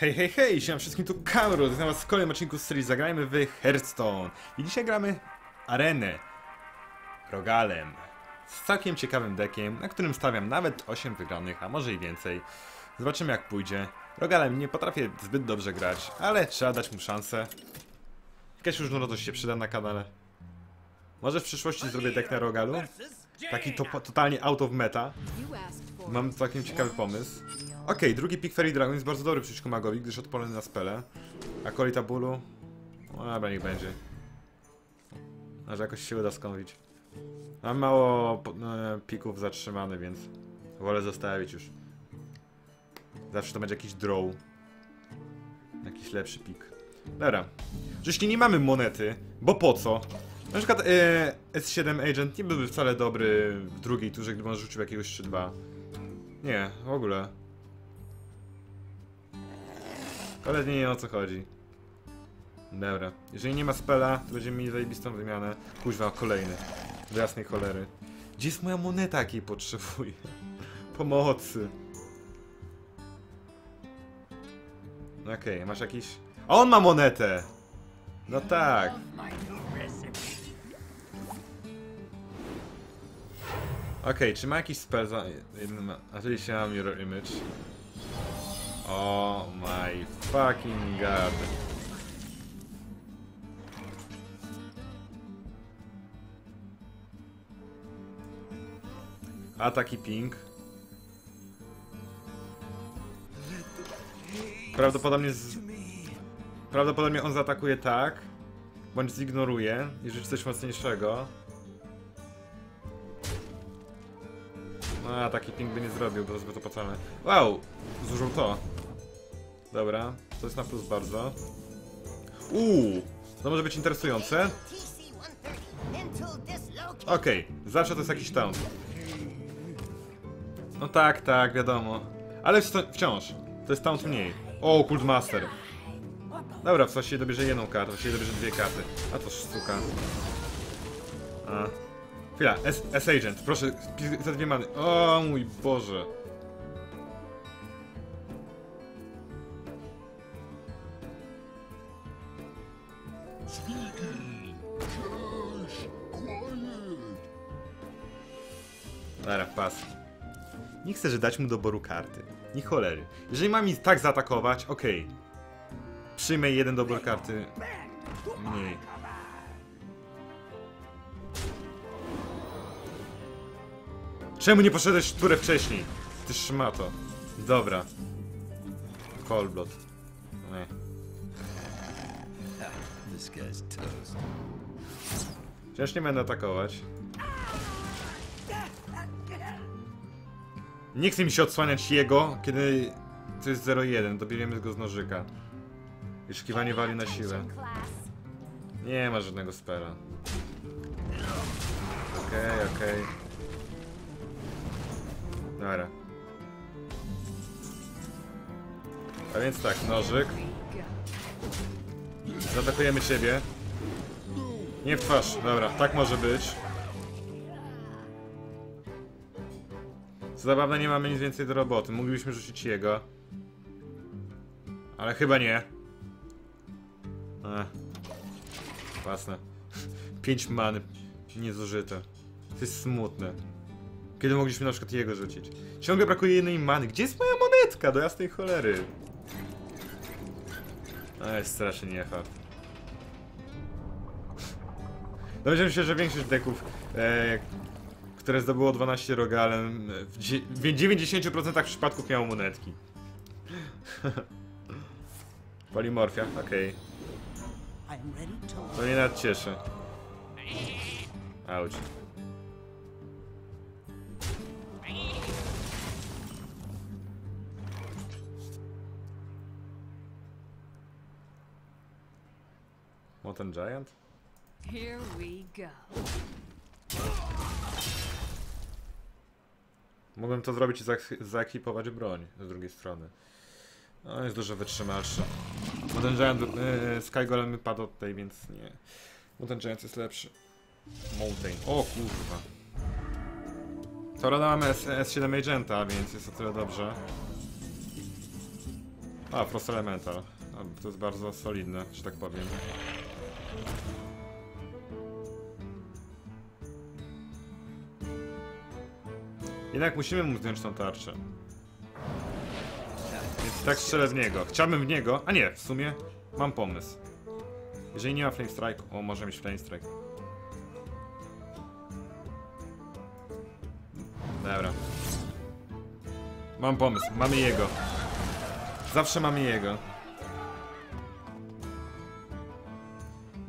Hej, hej, hej, siema wszystkim, tu Kamro, witam was w kolejnym odcinku z serii Zagrajmy w Hearthstone. I dzisiaj gramy arenę Rogalem. Z całkiem ciekawym dekiem, na którym stawiam nawet 8 wygranych, a może i więcej. Zobaczymy jak pójdzie. Rogalem nie potrafię zbyt dobrze grać, ale trzeba dać mu szansę. Jakaś różnorodność się przyda na kanale. Może w przyszłości zrobię deck na Rogalu? Taki to, totalnie out of meta. Mam całkiem ciekawy pomysł. Okej, drugi pick Fairy Dragon jest bardzo dobry przeciwko magowi, gdyż odporny na spele. A Kolita Bólu? No dobra, niech będzie. Może jakoś się uda skąpić. Mam mało e, pików zatrzymany, więc wolę zostawić już. Zawsze to będzie jakiś draw. Jakiś lepszy pik. Dobra. Jeśli nie mamy monety, bo po co? Na przykład e, S7 Agent nie byłby wcale dobry w drugiej turze, gdyby on rzucił jakiegoś czy dwa. Nie, w ogóle. Ale nie wiem o co chodzi. Dobra. Jeżeli nie ma spela, to będziemy mieli zajebistą wymianę. Kuźwa, kolejny. Do jasnej cholery. Gdzie jest moja moneta, jakiej potrzebuję? Pomocy. Okej, masz jakiś... A on ma monetę! No tak. Okej, czy ma jakiś spell za... się ma mirror image. Oh my fucking god. Ataki ping. Prawdopodobnie z... Prawdopodobnie on zaatakuje tak, bądź zignoruje i życzy coś mocniejszego. No, a taki ping by nie zrobił, bo to zbyt opłacalne. Wow! Zużył to. Dobra, to jest na plus bardzo. Uuu! To może być interesujące. Okej, zawsze to jest jakiś taunt. No tak, tak, wiadomo. Ale wciąż, to jest taunt mniej. O, Kult Master. Dobra, w sensie dobierze jedną kartę, właściwie dobierze dwie karty. A to sztuka. A. Chwila, S, S Agent, proszę, za dwie many. O mój Boże. Dobra, pas. Nie chcę, że dać mu doboru karty. Ni cholery. Jeżeli ma mi tak zaatakować, okej. Przyjmę jeden dobór karty mniej. Czemu nie poszedłeś turę wcześniej? Ty szmato. Dobra. Cold Blood. Nie. Przecież nie będę atakować. Nie chce mi się odsłaniać jego, kiedy to jest 0-1. Dobieramy go z nożyka. Wyszukiwanie wali na siłę. Nie ma żadnego spela. Okej, okej. Dobra. A więc tak, nożyk. Zaatakujemy ciebie. Nie w twarz, dobra, tak może być. Co zabawne, nie mamy nic więcej do roboty. Moglibyśmy rzucić jego. Ale chyba nie. Ech. Własne. 5 many niezużyte. To jest smutne. Kiedy mogliśmy na przykład jego rzucić? Ciągle brakuje jednej many. Gdzie jest moja monetka? Do jasnej cholery. To jest strasznie niefart. Dowiedziałem się, że większość deków, e, które zdobyło 12 rogalem, w, dzie- w 90% przypadków miało monetki. Polimorfia, okej. To mnie nawet cieszy. Auć. Mountain Giant? Here we go. Mógłbym to zrobić i zaek- zaekipować broń z drugiej strony. No, jest dużo wytrzymalszy. Bo ten Giant, yy, Sky Golem padł od tej, więc nie. Ten Giant jest lepszy. Mountain. O kurwa. To mamy S- S7 Agenta, więc jest o tyle dobrze. A, Frost Elemental. A, to jest bardzo solidne, że tak powiem. Jednak musimy mu zdjąć tą tarczę. Więc tak strzelę w niego. Chciałbym w niego, a nie, w sumie mam pomysł. Jeżeli nie ma Flame Strike, o może mieć Flame Strike. Dobra. Mam pomysł, mamy jego. Zawsze mamy jego.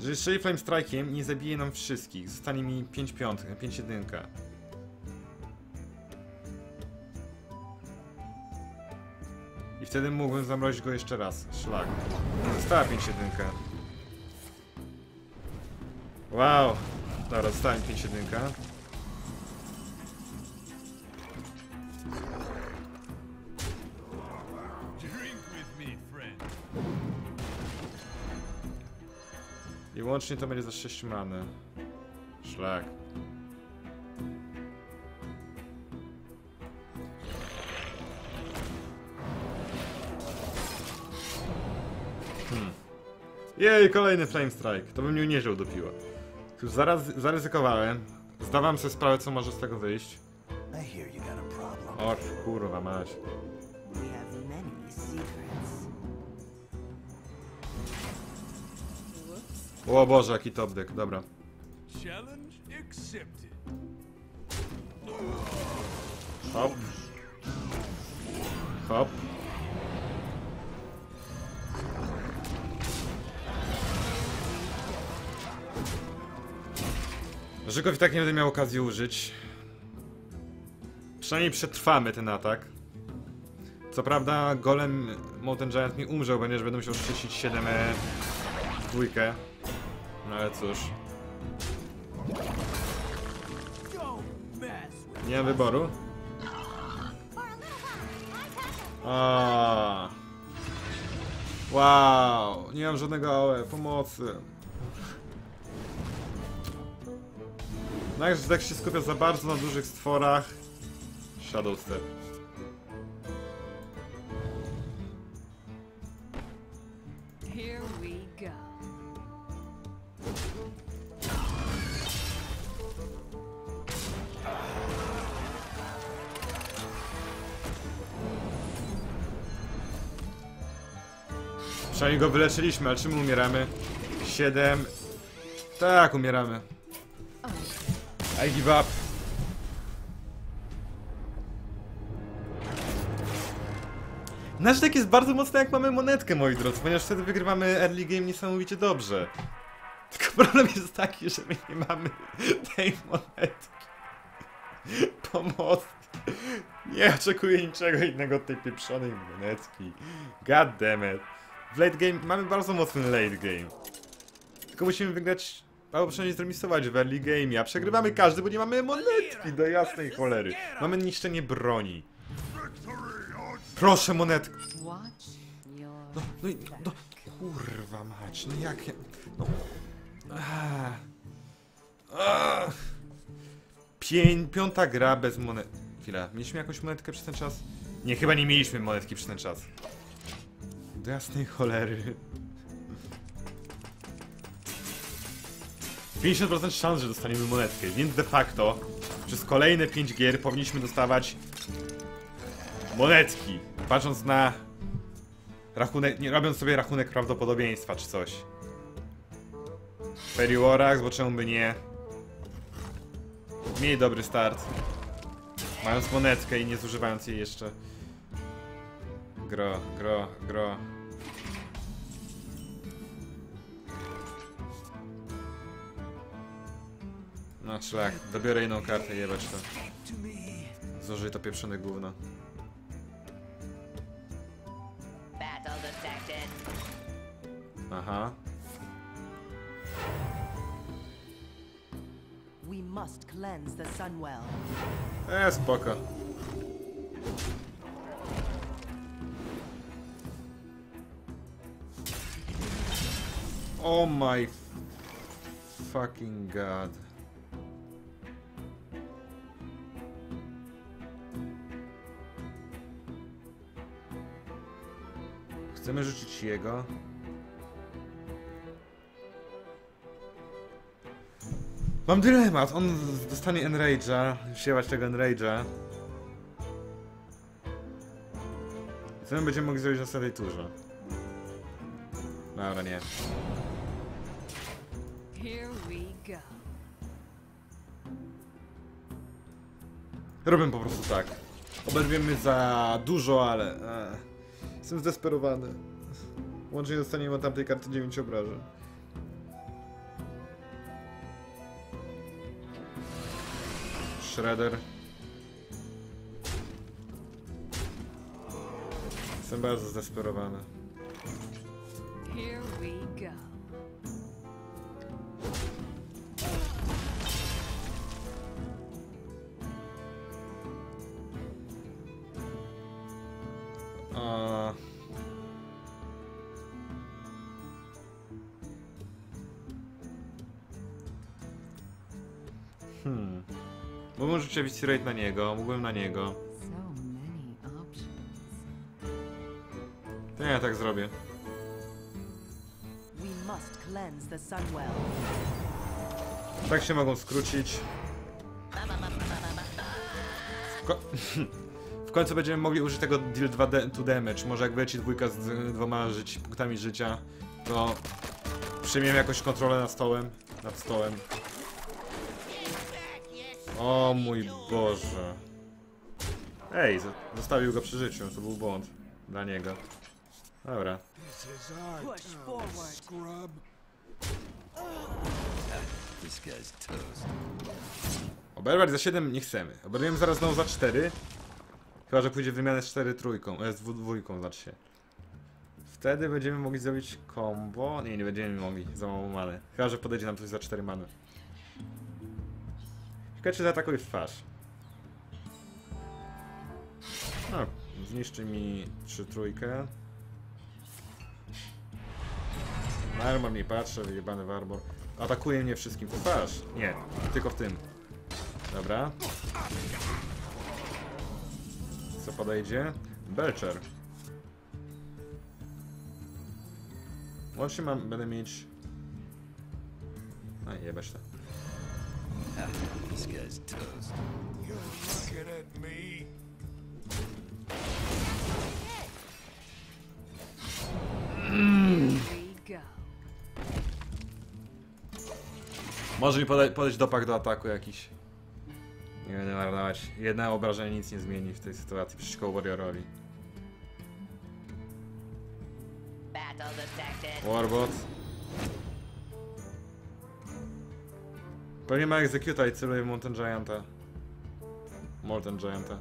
Jeżeli strzeli Flame Strike'iem nie zabije nam wszystkich, zostanie mi 5 piątek, 5 jedynka. I wtedy mógłbym zamrozić go jeszcze raz. Szlak. Została 5 jedynka. Wow. Dobra, zostałem 5 jedynka. I łącznie to będzie za 6 many. Szlak. Hmm. Jej, kolejny Flame Strike. To bym nie unieżył do piła. Już zaraz zaryzykowałem. Zdawałem sobie sprawę, co może z tego wyjść. I hear you got a problem. O kurwa mać. O Boże, jaki top deck, dobra. Hop. Hop. Żykow i tak nie będę miał okazji użyć. Przynajmniej przetrwamy ten atak. Co prawda golem Mountain Giant mi umrzeł, ponieważ będę musiał szczycić 7 e dwójkę. No ale cóż. Nie mam wyboru. A. Wow, nie mam żadnego AOE, pomocy. No jak tak się skupia za bardzo na dużych stworach. Shadow Step. Go wyleczyliśmy, ale czym umieramy? 7. Tak, umieramy. I give up. Nasz deck jest bardzo mocny jak mamy monetkę, moi drodzy, ponieważ wtedy wygrywamy early game niesamowicie dobrze. Tylko problem jest taki, że my nie mamy tej monetki. Pomocy. Nie oczekuję niczego innego od tej pieprzonej monetki. God damn it. W late game mamy bardzo mocny late game. Tylko musimy wygrać, albo przynajmniej zremisować w early game, a przegrywamy każdy, bo nie mamy monetki do jasnej cholery. Mamy niszczenie broni. Proszę monetkę. No, no i, no, kurwa mać, no jak ja, no. Ah. Ah. Piąta gra bez monet... Chwila, mieliśmy jakąś monetkę przez ten czas? Nie, chyba nie mieliśmy monetki przez ten czas. Do jasnej cholery. 50% szans, że dostaniemy monetkę, więc de facto przez kolejne 5 gier powinniśmy dostawać monetki. Patrząc na rachunek, nie robiąc sobie rachunek prawdopodobieństwa czy coś. Warach, bo czemu by nie? Miej dobry start. Mając monetkę i nie zużywając jej jeszcze. Gro, gro, gro. No szlak, dobiorę inną kartę, jebać to. Zużyj to pieprzone gówno. Aha. We must cleanse the Sunwell. E, spoko. Oh my fucking god. Chcemy rzucić jego. Mam dylemat, on dostanie Enrage'a, siewać tego Enrage'a. Co my będziemy mogli zrobić na następnej turze? Dobra, nie. Robię po prostu tak. Oberwiemy za dużo, ale... E, jestem zdesperowany. Łącznie dostaniemy od tamtej karty 9 obrażeń. Shredder. Jestem bardzo zdesperowany. Here we go. Abyss Rate na niego, mógłbym na niego. To ja tak zrobię. Tak się mogą skrócić. W, ko w końcu będziemy mogli użyć tego deal 2 de to damage. Może jak wleci dwójka z dwoma życi punktami życia, to przyjmiemy jakąś kontrolę nad stołem. Nad stołem. O mój Boże. Ej, zostawił go przy życiu, to był błąd dla niego. Dobra. Oberwać za 7 nie chcemy. Oberwiemy zaraz znowu za 4. Chyba, że pójdzie wymianę z 4 trójką, e, z dwójką, znaczy się. Wtedy będziemy mogli zrobić combo. Nie, nie będziemy mogli, za mało many. Chyba, że podejdzie nam coś za 4 many. Ciekawe, czy zaatakuje w twarz. No, zniszczy mi 3 trójkę. Armor nie patrzę, wyjebany w armor. Atakuje mnie wszystkim w twarz. Nie, tylko w tym. Dobra. Co podejdzie? Belcher. Łącznie mam, będę mieć... A, jebać to. This guy's toast. You're looking at me. Może mi podej podejść dopak do ataku jakiś. Nie będę marnować. Jedno obrażenie nic nie zmieni w tej sytuacji przeciwko Warriorowi. Warbot. Pewnie ma Executa i celuje Molten Gianta. Molten Gianta.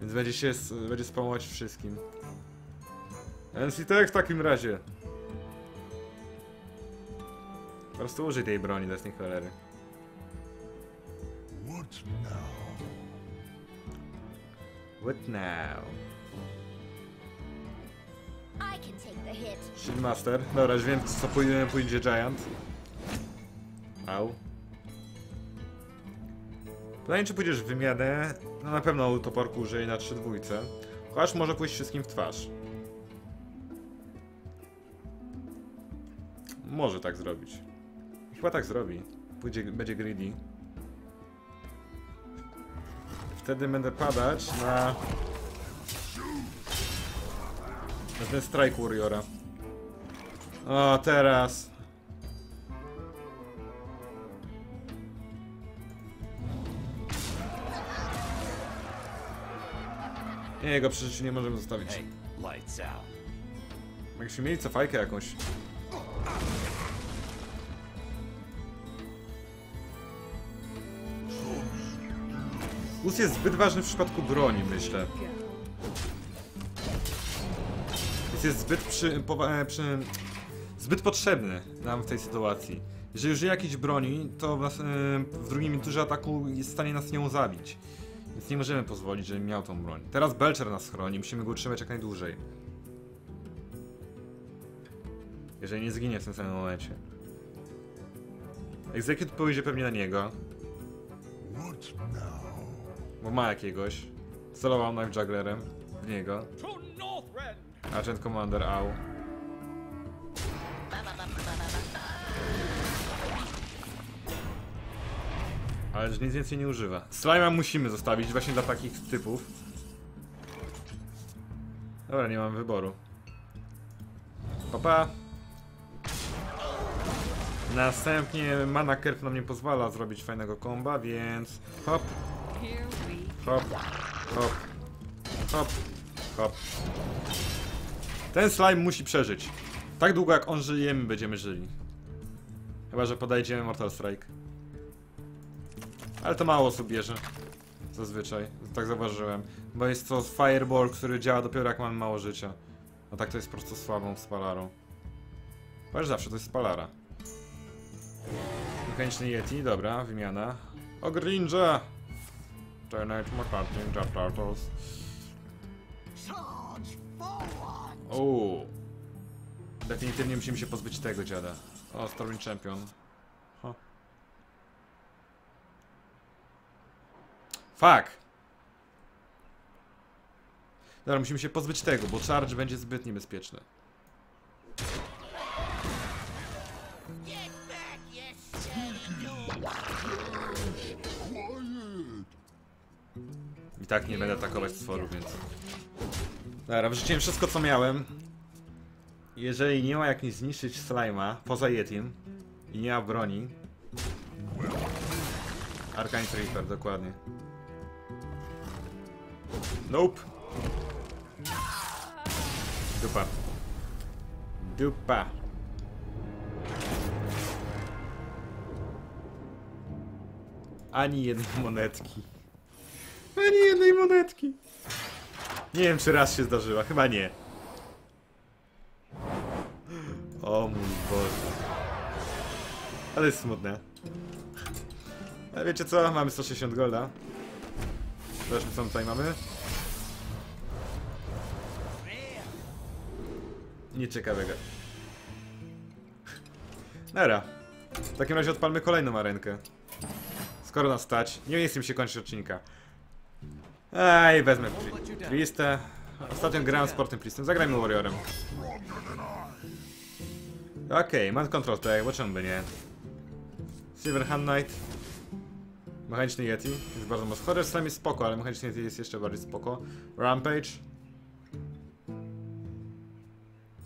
Więc będzie się będzie spamować wszystkim. NC tak w takim razie. Po prostu użyj tej broni do tej cholery. What now? What now? Shieldmaster. Dobra, już wiem co pójdzie, pójdzie Giant. Au. Pytanie czy pójdziesz w wymianę? No na pewno toporku użyj na 3 dwójce. Chociaż może pójść wszystkim w twarz. Może tak zrobić. Chyba tak zrobi. Pójdzie, będzie greedy. Wtedy będę padać na... Na ten strike warriora. O, teraz. Nie, jego życiu nie możemy zostawić. Jakbyśmy mieli cofajkę jakąś. Us jest zbyt ważny w przypadku broni, myślę. Us jest zbyt przy, powa- e, przy, zbyt potrzebny nam w tej sytuacji. Jeżeli użyje jakiejś broni, to w, nas, e, w drugim turze ataku jest w stanie nas nią zabić. Więc nie możemy pozwolić, żeby miał tą broń. Teraz Belcher nas chroni, musimy go utrzymać jak najdłużej. Jeżeli nie zginie w tym samym momencie. Execute pójdzie pewnie na niego, What now? bo ma jakiegoś. Celował Knife Jugglerem w niego. Agent Commander, au. Ale że nic więcej nie używa. Slime'a musimy zostawić właśnie dla takich typów. Dobra, nie mam wyboru. Papa. Następnie mana kerf nam nie pozwala zrobić fajnego komba, więc hop, hop, hop, hop, hop. Ten slime musi przeżyć. Tak długo jak on żyje, my będziemy żyli. Chyba, że podejdziemy Mortal Strike. Ale to mało osób bierze. Zazwyczaj. Tak zauważyłem. Bo jest to Fireball, który działa dopiero jak mam mało życia. A tak to jest po prostu słabą spalarą. Chociaż zawsze to jest spalara. Mechaniczny Yeti, dobra, wymiana. Ogrinja! Teenage Mutant Ninja Turtles. O. Definitywnie musimy się pozbyć tego dziada. O, Storming Champion. Fuck! Dobra, musimy się pozbyć tego, bo charge będzie zbyt niebezpieczny. I tak nie będę atakować stworów, więc... Dobra, wrzuciłem wszystko co miałem. Jeżeli nie ma jak nie zniszczyć slima poza Yetim i nie ma broni. Arcane Reaper, dokładnie. Nope. Dupa. Dupa. Ani jednej monetki. Ani jednej monetki. Nie wiem, czy raz się zdarzyła. Chyba nie. O mój Boże. Ale jest smutne. Ale wiecie co? Mamy 160 golda. Zobaczmy co tutaj mamy. Nic ciekawego. Dobra. W takim razie odpalmy kolejną arenkę. Skoro nas stać. Nie mi się kończyć odcinka. Ej, wezmę pri Priestę. Ostatnio grałem z Portem Priestem. Zagrajmy Warriorem. Okej, okay, man control tak, bo czemu by nie? Silver Hand Knight. Mechaniczny Yeti jest bardzo mocny. Horror sam jest spoko, ale mechaniczny Yeti jest jeszcze bardziej spoko. Rampage.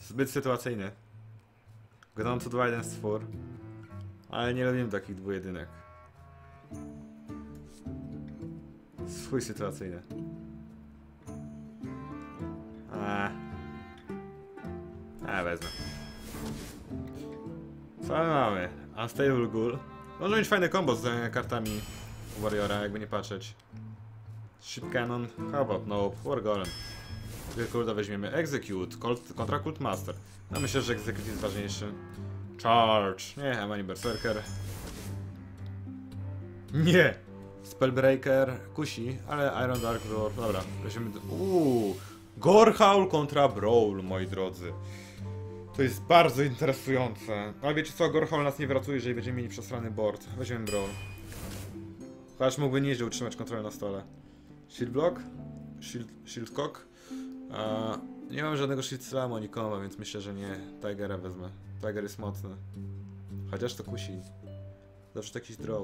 Zbyt sytuacyjny. Gnął tu dwa jeden stwór. Ale nie lubimy takich dwujedynek. Swój sytuacyjny. A. A, wezmę. Co my mamy? Unstable Ghoul. Może mieć fajne combo z kartami Warriora, jakby nie patrzeć. Ship Cannon, how about nope, War Golem. Kulda weźmiemy. Execute, kontra Cult Master. No myślę, że Execute jest ważniejszy. Charge. Nie, Amani Berserker. Nie! Spellbreaker kusi, ale Iron Dark Roar. Dobra, weźmiemy. Uuu! Gorhaul kontra Brawl, moi drodzy. To jest bardzo interesujące. Ale wiecie co, Gorhaul nas nie wratuje, jeżeli będziemy mieli przesrany board. Weźmiemy Brawl. Chociaż mógłby nieźle utrzymać kontrolę na stole. Shield Block? Shield, shield Cock? A, nie mam żadnego ani Koma, więc myślę, że nie. Tigera wezmę. Tiger jest mocny. Chociaż to kusi. Zawsze jakiś draw.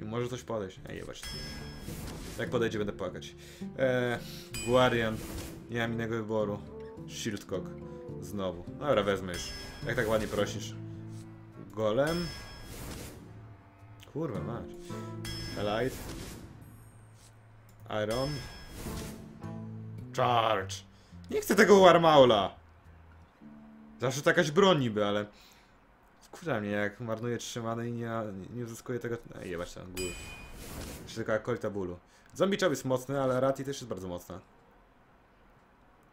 I może coś podejść. Ej, jebać. Jak podejdzie, będę płakać. Eee, Guardian. Nie mam innego wyboru. Shieldcock. Znowu. Dobra, wezmę już. Jak tak ładnie prosisz. Golem. Kurwa, mać. Elite. Iron. Charge. Nie chcę tego Warmaula. Zawsze to jakaś broń niby, ale... Wkurza mnie, jak marnuję trzymane i nie, nie uzyskuję tego... Ej, jebać tam, gór. Jeszcze taka kolta bólu. Zombie Chub jest mocny, ale Rati też jest bardzo mocna.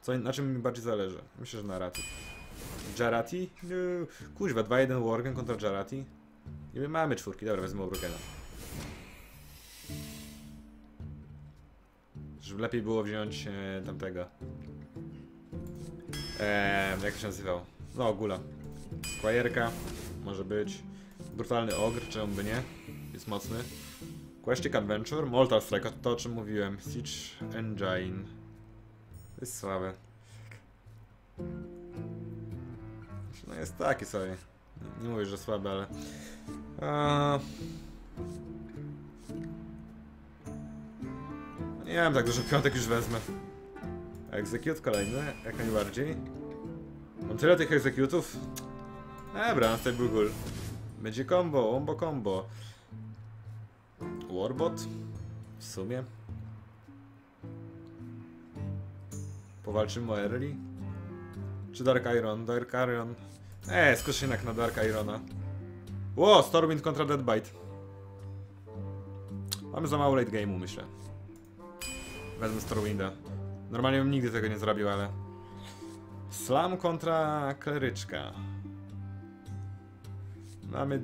Co, na czym mi bardziej zależy? Myślę, że na Rati. Jarati? No, kuźwa, 2-1 Worgen kontra Jarati. Nie my mamy czwórki, dobra, wezmę Obrokena. Żeby lepiej było wziąć e, tamtego. Eee, jak to się nazywał? No, Gula. Squire'ka, może być. Brutalny Ogr, czemu by nie? Jest mocny. Questic Adventure, Mortal Strike, to o czym mówiłem. Siege Engine. jest słabe. No jest taki sobie. Nie mówię, że słaby, ale... A... Nie wiem, tak dużo piątek już wezmę. Execute kolejny, jak najbardziej. Mam tyle tych executów. Dobra, Unstable Ghoul. Będzie combo, ombo combo. Warbot? W sumie. Powalczymy o early? Czy Dark Iron? Dark Iron. Eee, skusz się jednak na Dark Irona. Ło, Stormwind kontra Deadbite. Mamy za mało late game'u, myślę. Wezmę Stormwinda. Normalnie bym nigdy tego nie zrobił, ale... Slam kontra kleryczka. Mamy...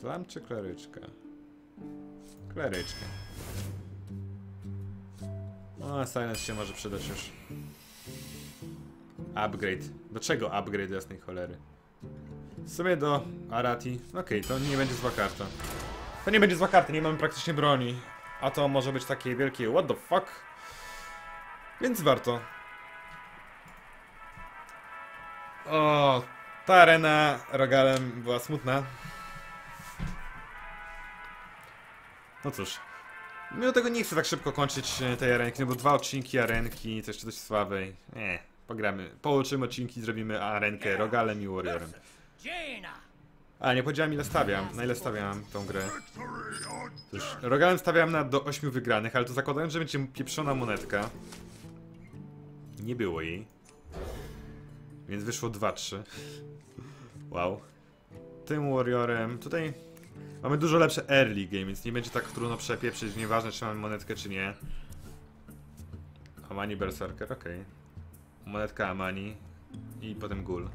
Slam czy kleryczka? Kleryczka. No, Silence się może przydać już. Upgrade. Do czego upgrade jasnej cholery? W sumie do Arati. Okej, to nie będzie zła karta. To nie będzie zła karta, nie mamy praktycznie broni. A to może być takie wielkie what the fuck. Więc warto. O, ta arena Rogalem była smutna. No cóż. Mimo tego nie chcę tak szybko kończyć e, tej arenki, no bo dwa odcinki arenki, to jeszcze dość słabej. Nie, pogramy. Połączymy odcinki, zrobimy arenkę Rogalem i Warriorem. A, nie powiedziałem ile stawiam, na ile stawiam tą grę. Cóż, Rogalem stawiam na do 8 wygranych, ale to zakładając, że będzie pieprzona monetka. Nie było jej. Więc wyszło 2-3. Wow. Tym Warriorem, tutaj mamy dużo lepsze early game, więc nie będzie tak trudno przepieprzyć, nieważne czy mamy monetkę czy nie. Amani Berserker, okej. Monetka Amani i potem Ghoul.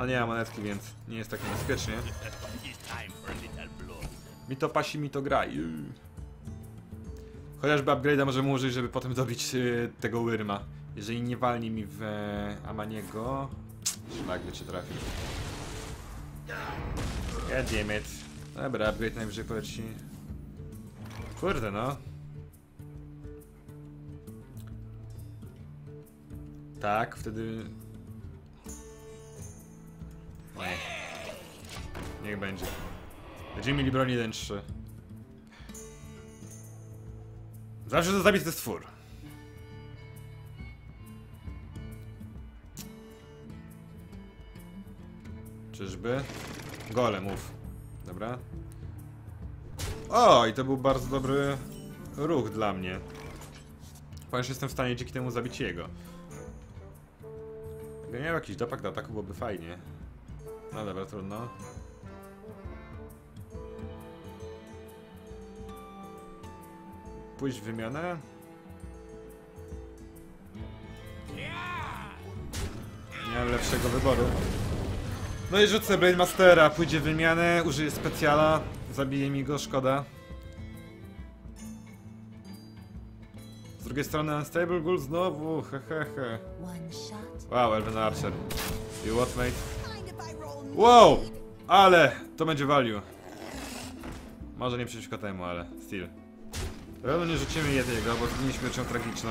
A nie ma monetki, więc nie jest tak niebezpiecznie. Mi to pasi, mi to gra. Chociażby upgrade'a możemy użyć, żeby potem dobić yy, tego Wyrma. Jeżeli nie walni mi w e, Amaniego... Szlak by cię trafił. God damn it. Dobra, upgrade najwyżej poleci. Kurde no. Tak, wtedy... Nie. Niech będzie. Będziemy mieli broń 1-3. Zawsze to zabić to stwór. Czyżby? Gole, mów. Dobra. O, i to był bardzo dobry ruch dla mnie. Ponieważ jestem w stanie dzięki temu zabić jego. Gdyby miał jakiś dopak do ataku, byłoby fajnie. No dobra, trudno. Pójść w wymianę? Nie mam lepszego wyboru. No i rzucę Blade Mastera, pójdzie w wymianę, użyję specjala, zabije mi go, szkoda. Z drugiej strony Unstable Ghoul znowu, hehehe. Wow, Elven Archer. You what, mate? Wow! Ale! To będzie value. Może nie przeciwko temu, ale still. Pewno nie rzucimy jednego, bo zginie śmiercią tragiczną.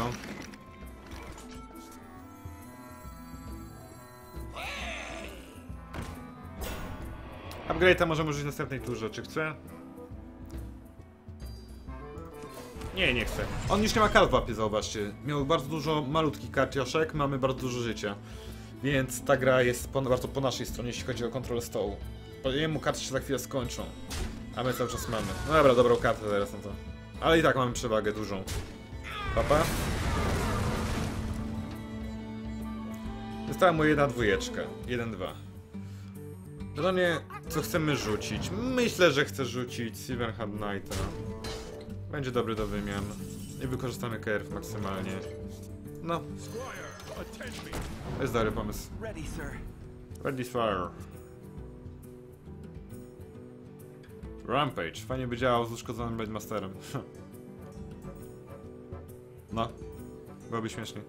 Upgrade'a możemy użyć w następnej turze, czy chce? Nie, nie chcę. On już nie ma kart w łapie, zauważcie. Miał bardzo dużo malutkich karcioszek, mamy bardzo dużo życia. Więc ta gra jest po, bardzo po naszej stronie, jeśli chodzi o kontrolę stołu. Po jemu karty się za chwilę skończą. A my cały czas mamy. No dobra, dobrą kartę teraz, no to. Ale i tak mamy przewagę dużą. Papa? Została mu jedna dwójeczka. Jeden, dwa. Pytanie, co chcemy rzucić? Myślę, że chcę rzucić Silverhand Knighta. Będzie dobry do wymian. I wykorzystamy KRF maksymalnie. No, to jest dobry pomysł. Ready, sir. Ready fire. Rampage. Fajnie by działał z uszkodzonym Blade no. Byłoby śmiesznie.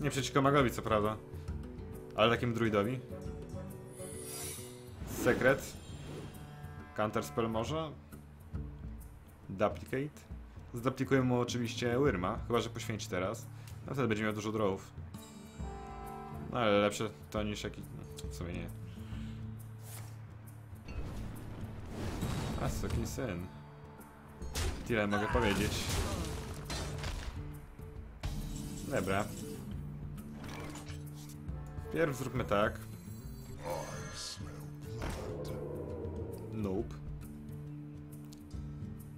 Nie przeciwko magowi, co prawda. Ale takim druidowi? Sekret? Counter spell może? Duplicate? Zduplikuję mu oczywiście Wyrma, chyba że poświęci teraz. No wtedy będzie miał dużo drawów. No ale lepsze to niż jaki... No, w sumie nie. A, taki syn. Tyle mogę powiedzieć. Dobra. Pierw zróbmy tak. Nope.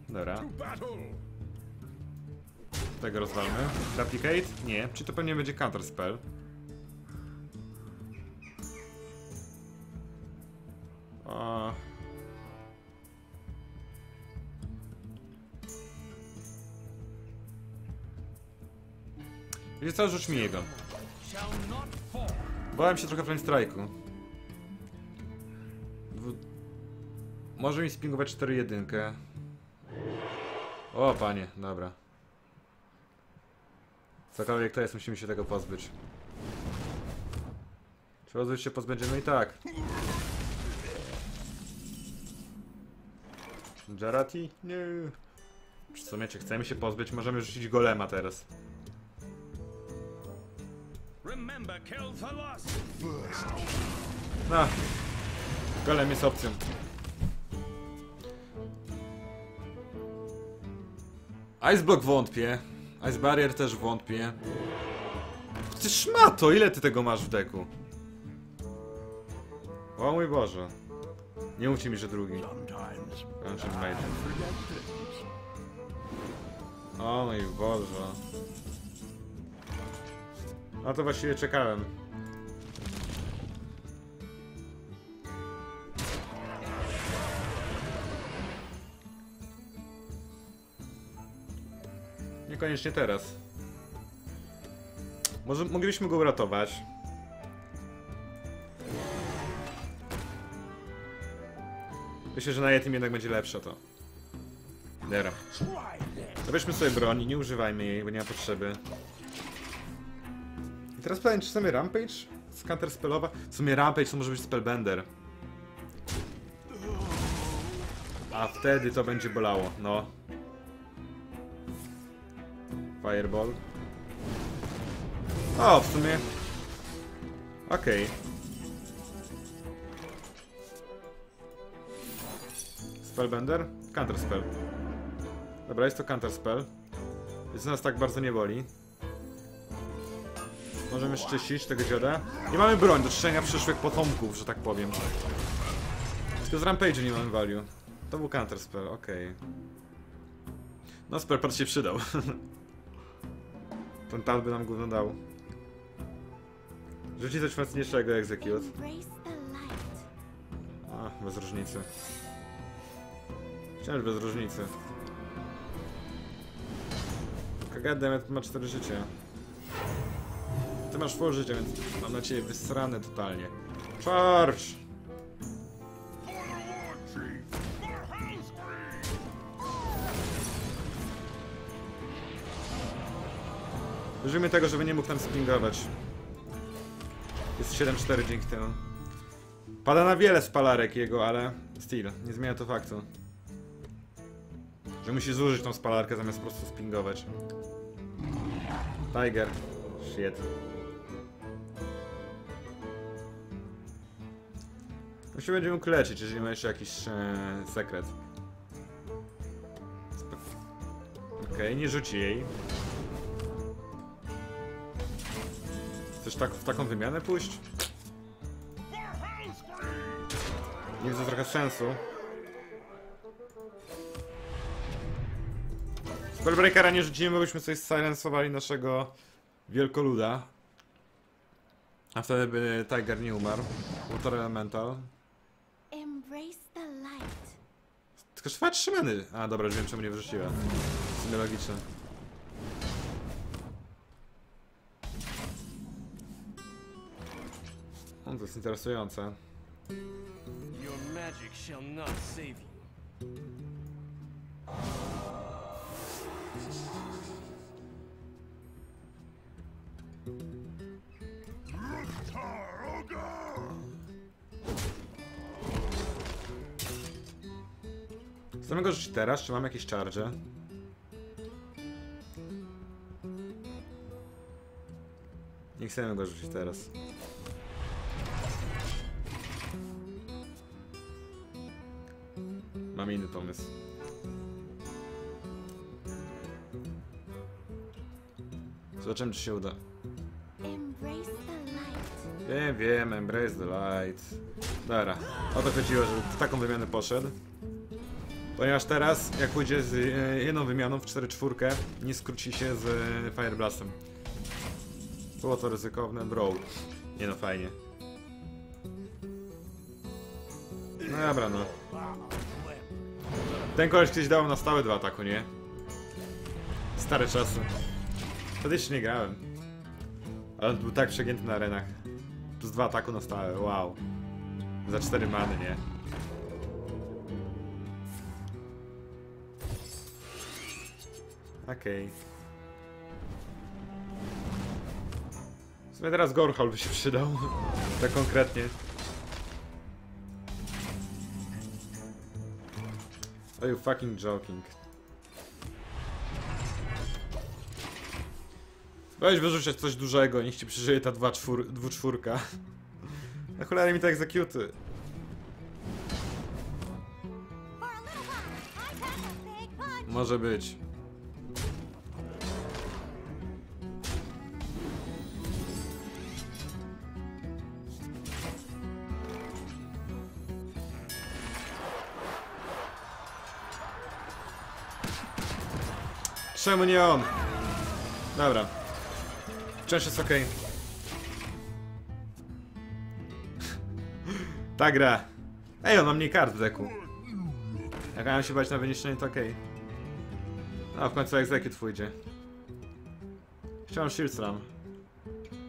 Dobra. Tego rozwalmy. Replicate? Nie. Czy to pewnie będzie counter spell? Wiecie co? Rzuć mi jego. Bałem się trochę Flame Strike'u. Dwu... Może mi spingować 4-1. O, panie, dobra. Cokolwiek to jest, musimy się tego pozbyć. Czy rozbyć się pozbędziemy i tak. Jarati? Nie. W sumie, czy chcemy się pozbyć, możemy rzucić golema teraz. No. Golem jest opcją. Ice Block wątpię. Ice Barrier też wątpię. Ty szmato, ile ty tego masz w deku? O mój Boże. Nie mówcie mi, że drugi. Ancient Maiden. O mój Boże. No to właściwie czekałem. Niekoniecznie teraz. Może moglibyśmy go uratować. Myślę, że na Yetim jednak będzie lepsze to. Dobra. Zabierzmy sobie broń nie używajmy jej, bo nie ma potrzeby. I teraz pytanie, czy sobie Rampage z counter spellowa? W sumie Rampage to może być Spellbender. A wtedy to będzie bolało, no. Fireball. O, w sumie. Okej. Spellbender? Counter spell. Dobra, jest to counter spell. Więc nas tak bardzo nie boli. Możemy szczyścić tego dzioda. I mamy broń do czyszczenia przyszłych potomków, że tak powiem. Tylko z Rampage'u nie mamy value. To był counter spell, okej. No spell part się przydał. Ten tal by nam gówno dał. Rzuci coś mocniejszego, execute. A, bez różnicy. Wciąż bez różnicy. Kagademet ma 4 życia. Ty masz full życia, więc mam na ciebie wysrane totalnie. Charge! Użyjmy tego, żeby nie mógł nam spingować. Jest 7-4 dzięki temu. Pada na wiele spalarek jego, ale still, nie zmienia to faktu. Że musi zużyć tą spalarkę zamiast po prostu spingować. Tiger. Shit. Się będziemy mógł leczyć, jeżeli ma jeszcze jakiś e, sekret. Okej, nie rzuci jej. Chcesz tak, w taką wymianę pójść? Nie widzę trochę sensu. Spellbreakera nie rzucimy, bo byśmy coś silensowali naszego wielkoluda. A wtedy by Tiger nie umarł. Water Elemental. Tylko trwa trzy meny. A dobra, już wiem czemu nie wyrzuciła. W sumie logiczne. O, to jest interesujące. Your magic shall not save you. Samego rzeczy teraz, czy mam jakieś charge? Nie chcemy go rzucić teraz. Mam inny pomysł. Zobaczymy, czy się uda. Wiem, wiem, embrace the light. Dobra, o to chodziło, żeby w taką wymianę poszedł. Ponieważ teraz, jak pójdzie z e, jedną wymianą w 4-4, nie skróci się z e, Fire Blastem. Było to ryzykowne, brawl. Nie no, fajnie. No dobra, no. Ten koleś kiedyś dał na stałe dwa ataku, nie? Stare czasy. Wtedy jeszcze nie grałem. Ale był tak przegięty na arenach. Plus dwa ataku na stałe, wow. Za cztery many, nie? Okej. W sumie teraz Gorhol by się przydał. tak konkretnie. Are you fucking joking? Weź wyrzucić coś dużego, niech ci przeżyje ta dwa czwór, dwuczwórka. Na cholerę mi te egzekuty. Może być. Czemu nie on? Dobra. Wciąż jest okej. Ta gra. Ej, on ma mniej kart w deku. Jak mam się bać na wyniszczenie, to okej. A w końcu execute pójdzie. Chciałem shield slam.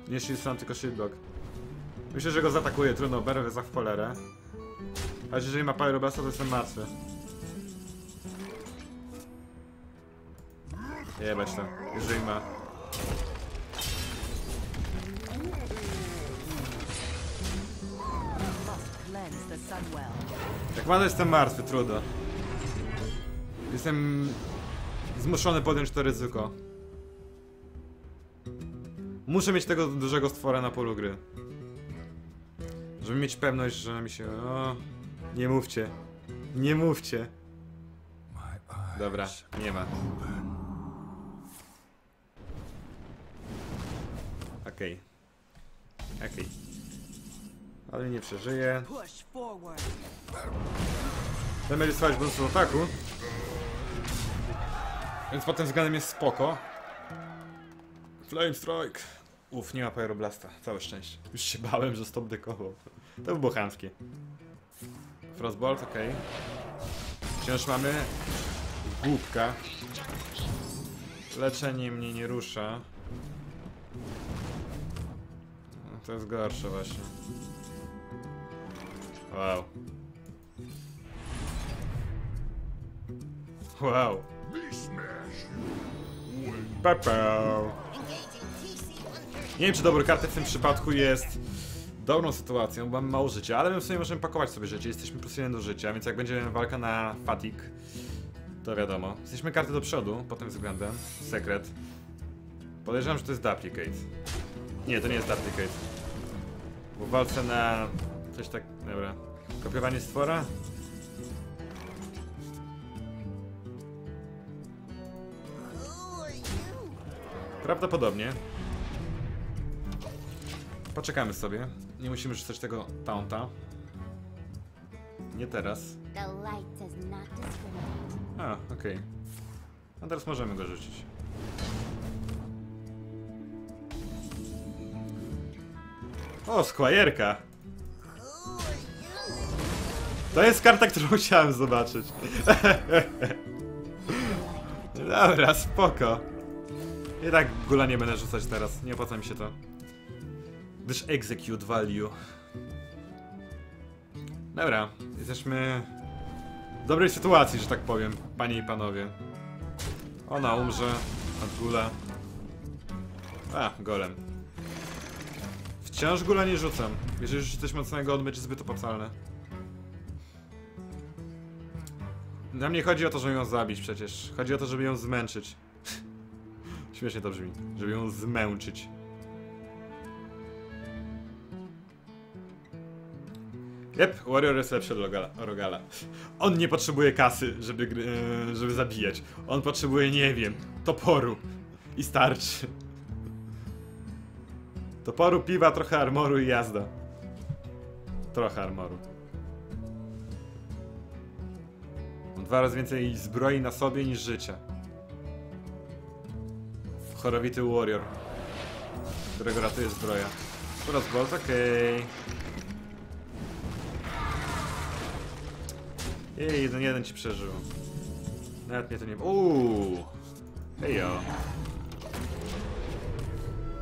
Nie shield slam, tylko shield block. Myślę, że go zaatakuje, trudno, berwę za w cholerę. Ale jeżeli ma Pyroblasta, to jestem martwy. Jebać to, jeżeli ma. Jak ma, jestem martwy, trudno. Jestem zmuszony podjąć to ryzyko. Muszę mieć tego dużego stwora na polu gry. Żeby mieć pewność, że mi się... O, nie mówcie. Nie mówcie. Dobra, nie ma. Okej. Okej. Ale nie przeżyje. Będzie słuchać bonusu ataku. Więc pod tym względem jest spoko. Flame Strike. Uf, nie ma Pyroblasta. Całe szczęście. Już się bałem, że stop dekował. To by było chamskie. Frostbolt, okej. Wciąż mamy głupka. Leczenie mnie nie rusza. No, to jest gorsze właśnie. Wow. Wow. Pepeł. Nie wiem, czy dobry karty w tym przypadku jest dobrą sytuacją, bo mamy mało życia, ale my w sumie możemy pakować sobie życie. Jesteśmy plus jeden do życia, więc jak będzie walka na fatigue, to wiadomo. Jesteśmy karty do przodu pod tym względem. Sekret. Podejrzewam, że to jest duplicate. Nie, to nie jest duplicate. Bo walce na coś tak. Dobra. Kopiowanie stwora? Prawdopodobnie. Poczekamy sobie. Nie musimy rzucać tego taunta. Nie teraz. A, okej. A teraz możemy go rzucić. O, skłajerka! To jest karta, którą chciałem zobaczyć. Dobra, spoko. I tak gula nie będę rzucać teraz, nie opłaca mi się to. Gdyż execute value. Dobra, jesteśmy w dobrej sytuacji, że tak powiem, panie i panowie. Ona umrze od gula. A, golem. Wciąż gula nie rzucam. Jeżeli rzuci coś mocnego, on będzie zbyt opłacalny. Na mnie chodzi o to, żeby ją zabić przecież. Chodzi o to, żeby ją zmęczyć. Śmiesznie to brzmi. Żeby ją zmęczyć. Jep, Warrior jest lepszy od Rogala. On nie potrzebuje kasy, żeby, e, żeby zabijać. On potrzebuje, nie wiem, toporu. I starczy. Toporu, piwa, trochę armoru i jazda. Trochę armoru. Dwa razy więcej zbroi na sobie niż życia. Chorowity warrior. Którego ratuje zbroja. Boss, okej. Jej, jeden, jeden ci przeżył. Nawet mnie to nie... Uuu! Hejo.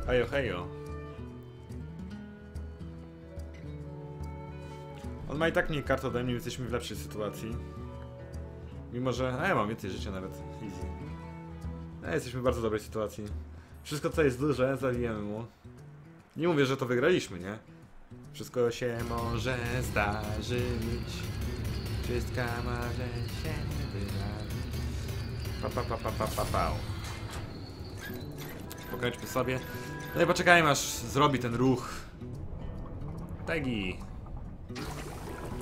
Hejo, hejo. On ma i tak mniej kart ode mnie, jesteśmy w lepszej sytuacji. Mimo, że... A ja mam więcej życia nawet. Easy. A jesteśmy w bardzo dobrej sytuacji. Wszystko co jest duże, zalijemy mu. Nie mówię, że to wygraliśmy, nie? Wszystko się może zdarzyć. Wszystko może się wydarzyć. Pa, pa, pa, pa, pa, pa, pa. Sobie. No i poczekajmy aż zrobi ten ruch. Tagi.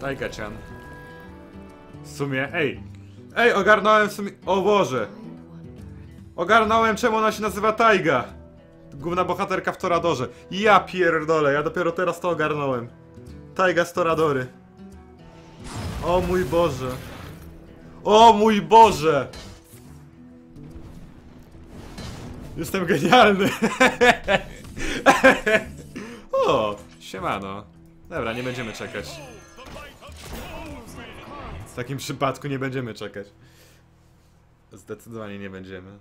Tajga-chan. W sumie, ej! Ej, ogarnąłem w sumie... O Boże! Ogarnąłem czemu ona się nazywa Tajga! Główna bohaterka w Toradorze. Ja pierdolę, ja dopiero teraz to ogarnąłem. Tajga z Toradory. O mój Boże. O mój Boże! Jestem genialny. o, siemano. Dobra, nie będziemy czekać. W takim przypadku nie będziemy czekać. Zdecydowanie nie będziemy.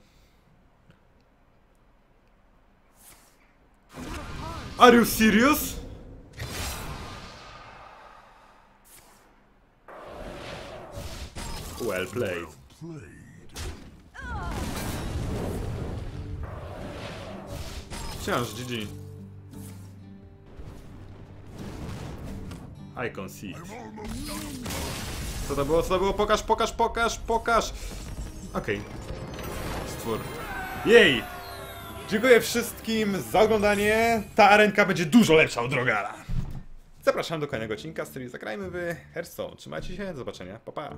Are you serious? Well played. Wciąż, GG. I concede. Co to było? Co to było? Pokaż, pokaż, pokaż, pokaż! Okej. Stwór. Jej! Dziękuję wszystkim za oglądanie. Ta arenka będzie dużo lepsza od Drogala. Zapraszam do kolejnego odcinka z serii Zagrajmy w Hearthstone. Trzymajcie się, do zobaczenia. Pa, pa.